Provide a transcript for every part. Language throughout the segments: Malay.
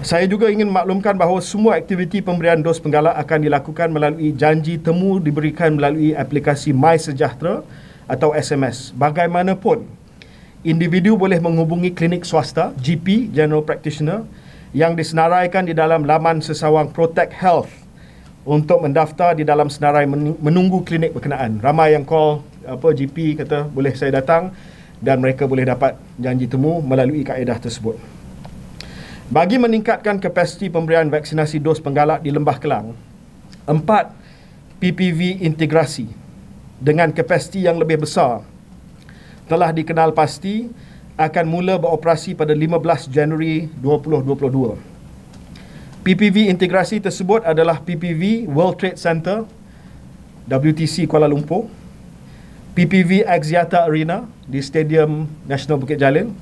Saya juga ingin maklumkan bahawa semua aktiviti pemberian dos penggalak akan dilakukan melalui janji temu diberikan melalui aplikasi My Sejahtera atau SMS. Bagaimanapun, individu boleh menghubungi klinik swasta, GP, General Practitioner, yang disenaraikan di dalam laman sesawang Protect Health untuk mendaftar di dalam senarai menunggu klinik berkenaan. Ramai yang call apa GP kata boleh saya datang dan mereka boleh dapat janji temu melalui kaedah tersebut. Bagi meningkatkan kapasiti pemberian vaksinasi dos penggalak di Lembah Kelang, empat PPV integrasi dengan kapasiti yang lebih besar telah dikenal pasti akan mula beroperasi pada 15 Januari 2022. PPV integrasi tersebut adalah PPV World Trade Center WTC Kuala Lumpur, PPV Axiata Arena di Stadium Nasional Bukit Jalil,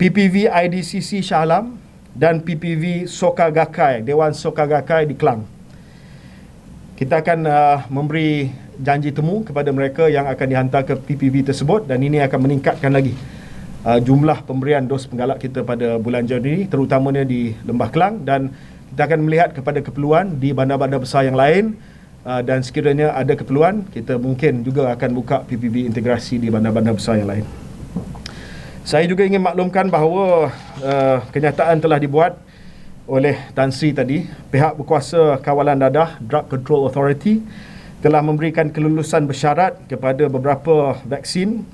PPV IDCC Shah Alam dan PPV Soka Gakai, Dewan Soka Gakai di Kelang. Kita akan uh, memberi janji temu kepada mereka yang akan dihantar ke PPV tersebut dan ini akan meningkatkan lagi uh, jumlah pemberian dos penggalak kita pada bulan Januari terutamanya di Lembah Kelang dan kita akan melihat kepada keperluan di bandar-bandar besar yang lain uh, dan sekiranya ada keperluan kita mungkin juga akan buka PPB integrasi di bandar-bandar besar yang lain. Saya juga ingin maklumkan bahawa uh, kenyataan telah dibuat oleh Tan Sri tadi, pihak berkuasa kawalan dadah Drug Control Authority telah memberikan kelulusan bersyarat kepada beberapa vaksin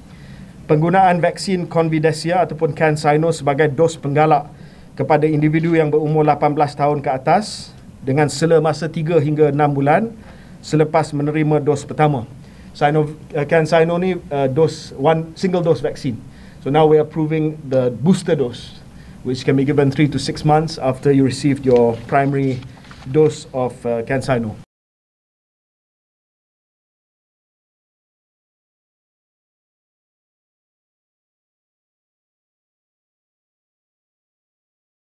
penggunaan vaksin Convidesia ataupun CanSino sebagai dos penggalak kepada individu yang berumur 18 tahun ke atas dengan sela masa 3 hingga 6 bulan selepas menerima dos pertama. Sino, uh, CanSino ni uh, dos one single dose vaccine. So now we are approving the booster dose which can be given 3 to 6 months after you received your primary dose of uh, CanSino.